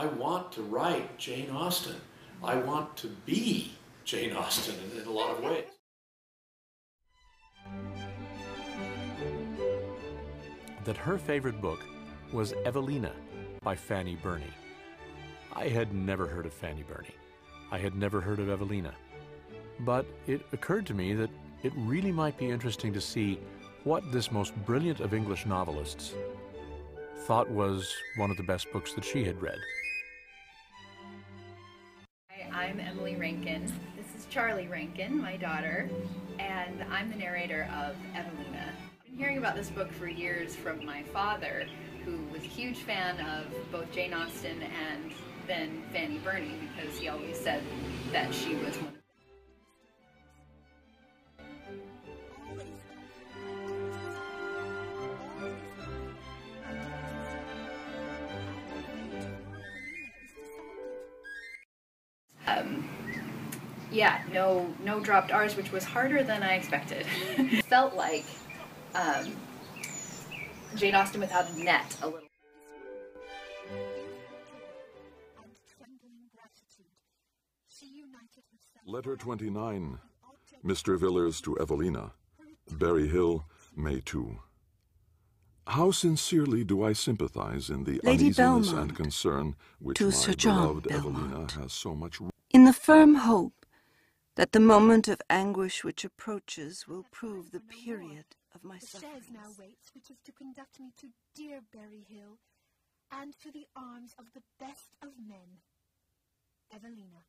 I want to write Jane Austen. I want to be Jane Austen in, in a lot of ways. That her favorite book was Evelina by Fanny Burney. I had never heard of Fanny Burney. I had never heard of Evelina. But it occurred to me that it really might be interesting to see what this most brilliant of English novelists thought was one of the best books that she had read. I'm Emily Rankin. This is Charlie Rankin, my daughter, and I'm the narrator of Evelina. I've been hearing about this book for years from my father, who was a huge fan of both Jane Austen and then Fanny Burney because he always said that she was one um, yeah, no, no dropped R's, which was harder than I expected. Felt like um, Jane Austen without a net a little. Letter 29. Mr. Villars to Evelina. Berry Hill, May 2. How sincerely do I sympathize in the Lady uneasiness Belmont and concern which to my Sir John beloved Evelina has so much in the firm hope that the moment of anguish which approaches will prove the period of my The sufferings. now waits, which is to conduct me to dear Berry Hill, and to the arms of the best of men, Evelina.